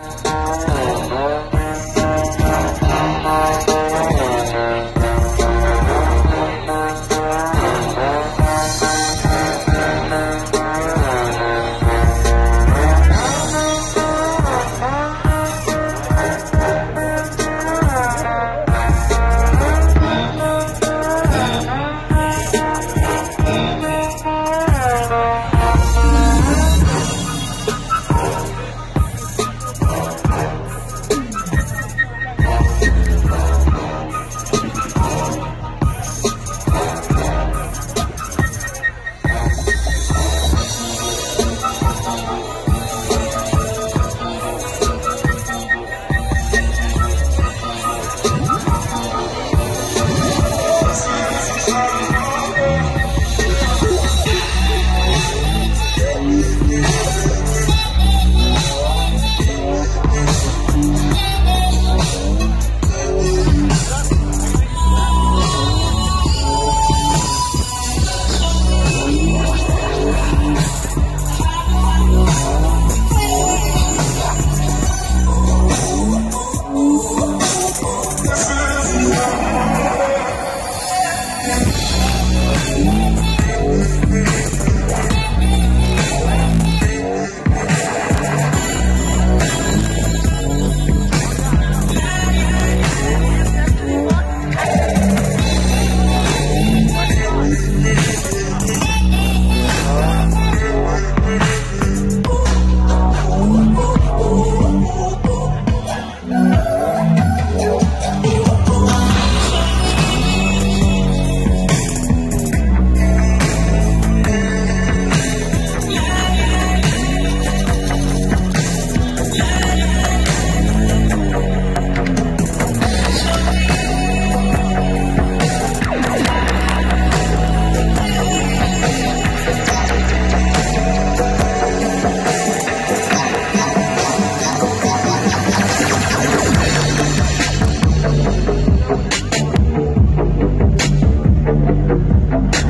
Bye. Yeah.